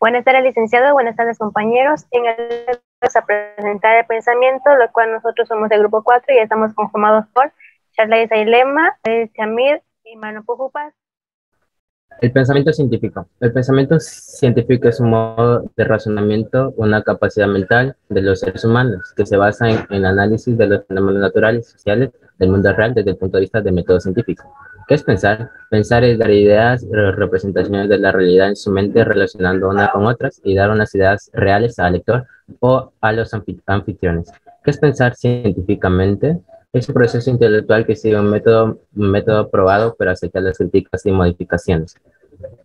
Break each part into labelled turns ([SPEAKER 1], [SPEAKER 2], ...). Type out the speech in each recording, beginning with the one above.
[SPEAKER 1] Buenas tardes, licenciado. Buenas tardes, compañeros. En el vamos a presentar el pensamiento, lo cual nosotros somos del grupo 4 y estamos conformados por Charles Ailema, Chamir y Manu Pujupas.
[SPEAKER 2] El pensamiento científico. El pensamiento científico es un modo de razonamiento, una capacidad mental de los seres humanos que se basa en el análisis de los fenómenos naturales y sociales del mundo real desde el punto de vista del método científico. ¿Qué es pensar? Pensar es dar ideas, representaciones de la realidad en su mente relacionando una con otras y dar unas ideas reales al lector o a los anfitriones. ¿Qué es pensar científicamente? Es un proceso intelectual que sigue un método, un método probado, pero acepta las críticas y modificaciones.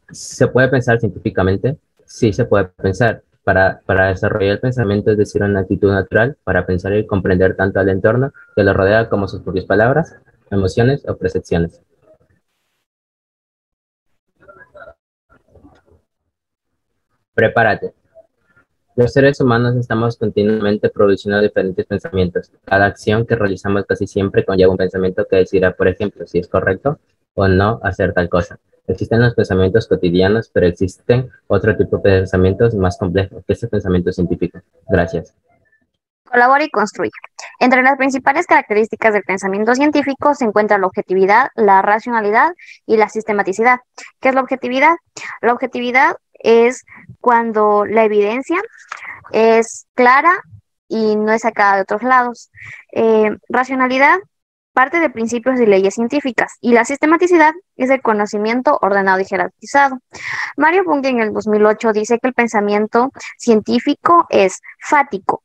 [SPEAKER 2] ¿Se puede pensar científicamente? Sí, se puede pensar. Para, para, desarrollar el pensamiento, es decir, una actitud natural para pensar y comprender tanto al entorno que lo rodea como sus propias palabras, emociones o percepciones. Prepárate. Los seres humanos estamos continuamente produciendo diferentes pensamientos. Cada acción que realizamos casi siempre conlleva un pensamiento que decidirá, por ejemplo, si es correcto o no hacer tal cosa. Existen los pensamientos cotidianos, pero existen otro tipo de pensamientos más complejos, que es el pensamiento científico. Gracias.
[SPEAKER 3] Colabora y construye. Entre las principales características del pensamiento científico se encuentra la objetividad, la racionalidad y la sistematicidad. ¿Qué es la objetividad? La objetividad es cuando la evidencia es clara y no es sacada de otros lados. Eh, racionalidad parte de principios y leyes científicas y la sistematicidad es el conocimiento ordenado y jerarquizado. Mario Bunge en el 2008 dice que el pensamiento científico es fático,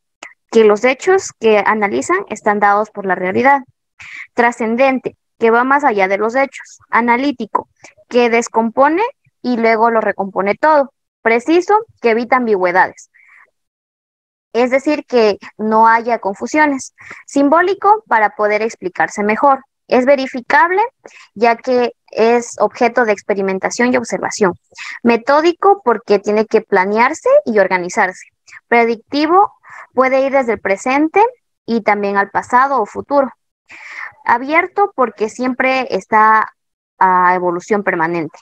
[SPEAKER 3] que los hechos que analizan están dados por la realidad. Trascendente, que va más allá de los hechos. Analítico, que descompone y luego lo recompone todo. Preciso, que evita ambigüedades. Es decir, que no haya confusiones. Simbólico, para poder explicarse mejor. Es verificable, ya que es objeto de experimentación y observación. Metódico, porque tiene que planearse y organizarse. Predictivo, puede ir desde el presente y también al pasado o futuro. Abierto, porque siempre está a evolución permanente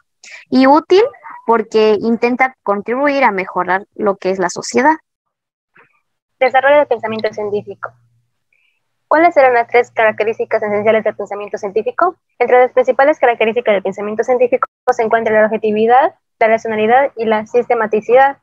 [SPEAKER 3] y útil porque intenta contribuir a mejorar lo que es la sociedad.
[SPEAKER 1] Desarrollo del pensamiento científico. ¿Cuáles eran las tres características esenciales del pensamiento científico? Entre las principales características del pensamiento científico se encuentra la objetividad, la racionalidad y la sistematicidad.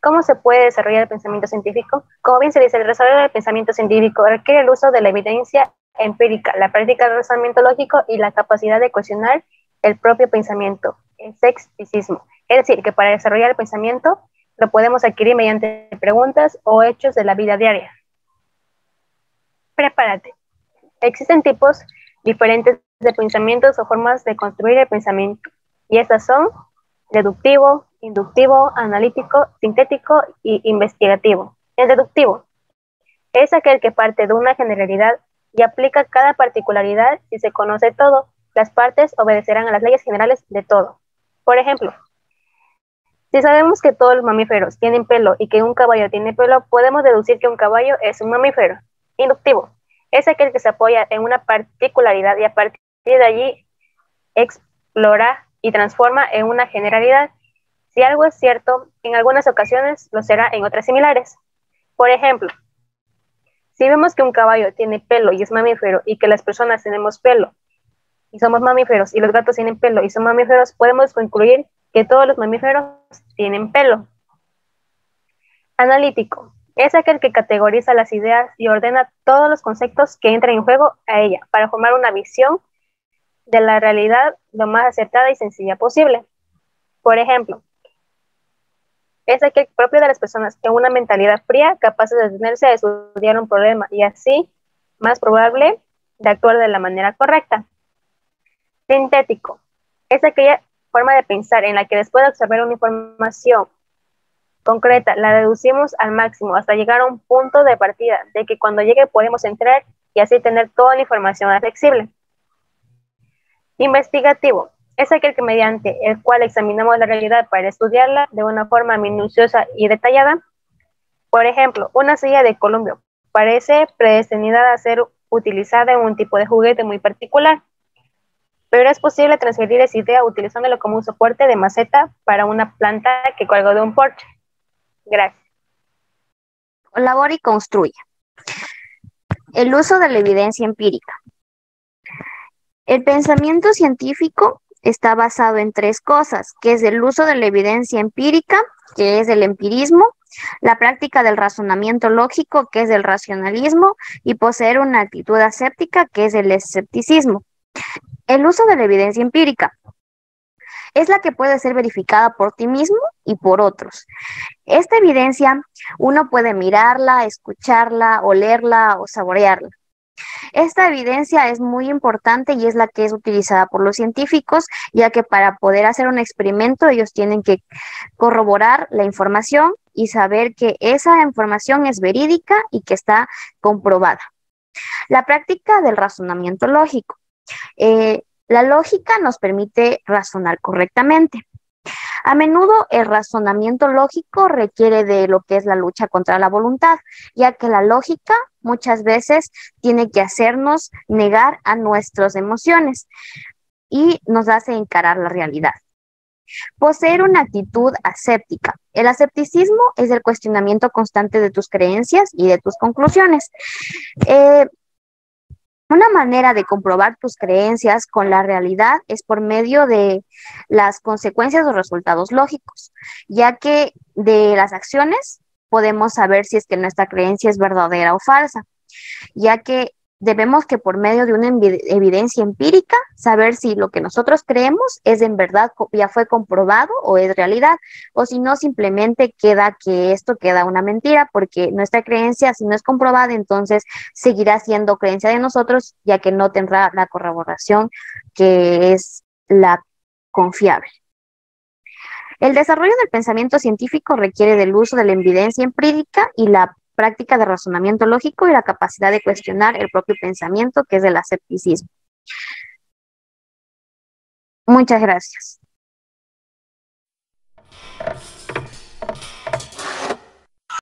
[SPEAKER 1] ¿Cómo se puede desarrollar el pensamiento científico? Como bien se dice, el desarrollo del pensamiento científico requiere el uso de la evidencia empírica, la práctica del razonamiento lógico y la capacidad de cuestionar el propio pensamiento, el sexticismo. Es decir, que para desarrollar el pensamiento lo podemos adquirir mediante preguntas o hechos de la vida diaria. Prepárate. Existen tipos diferentes de pensamientos o formas de construir el pensamiento. Y estas son deductivo, inductivo, analítico, sintético y investigativo. El deductivo es aquel que parte de una generalidad y aplica cada particularidad si se conoce todo las partes obedecerán a las leyes generales de todo. Por ejemplo, si sabemos que todos los mamíferos tienen pelo y que un caballo tiene pelo, podemos deducir que un caballo es un mamífero. Inductivo es aquel que se apoya en una particularidad y a partir de allí explora y transforma en una generalidad. Si algo es cierto, en algunas ocasiones lo será en otras similares. Por ejemplo, si vemos que un caballo tiene pelo y es mamífero y que las personas tenemos pelo y somos mamíferos y los gatos tienen pelo y son mamíferos, podemos concluir que todos los mamíferos tienen pelo. Analítico. Es aquel que categoriza las ideas y ordena todos los conceptos que entran en juego a ella para formar una visión de la realidad lo más acertada y sencilla posible. Por ejemplo, es aquel propio de las personas que una mentalidad fría capaz de detenerse a estudiar un problema y así más probable de actuar de la manera correcta. Sintético es aquella forma de pensar en la que después de observar una información concreta, la deducimos al máximo hasta llegar a un punto de partida, de que cuando llegue podemos entrar y así tener toda la información accesible. Investigativo es aquel que mediante el cual examinamos la realidad para estudiarla de una forma minuciosa y detallada. Por ejemplo, una silla de columpio parece predestinada a ser utilizada en un tipo de juguete muy particular pero es posible transferir esa idea utilizándolo como un soporte de maceta para una planta que colgó de un porche. Gracias.
[SPEAKER 3] Colabora y construye. El uso de la evidencia empírica. El pensamiento científico está basado en tres cosas, que es el uso de la evidencia empírica, que es el empirismo, la práctica del razonamiento lógico, que es el racionalismo, y poseer una actitud aséptica, que es el escepticismo. El uso de la evidencia empírica es la que puede ser verificada por ti mismo y por otros. Esta evidencia uno puede mirarla, escucharla, olerla o saborearla. Esta evidencia es muy importante y es la que es utilizada por los científicos, ya que para poder hacer un experimento ellos tienen que corroborar la información y saber que esa información es verídica y que está comprobada. La práctica del razonamiento lógico. Eh, la lógica nos permite razonar correctamente. A menudo el razonamiento lógico requiere de lo que es la lucha contra la voluntad, ya que la lógica muchas veces tiene que hacernos negar a nuestras emociones y nos hace encarar la realidad. Poseer una actitud aséptica. El asepticismo es el cuestionamiento constante de tus creencias y de tus conclusiones. Eh, una manera de comprobar tus creencias con la realidad es por medio de las consecuencias o resultados lógicos, ya que de las acciones podemos saber si es que nuestra creencia es verdadera o falsa, ya que debemos que por medio de una evidencia empírica saber si lo que nosotros creemos es en verdad, ya fue comprobado o es realidad, o si no simplemente queda que esto queda una mentira, porque nuestra creencia, si no es comprobada, entonces seguirá siendo creencia de nosotros, ya que no tendrá la corroboración que es la confiable. El desarrollo del pensamiento científico requiere del uso de la evidencia empírica y la práctica de razonamiento lógico y la capacidad de cuestionar el propio pensamiento, que es el asepticismo. Muchas gracias.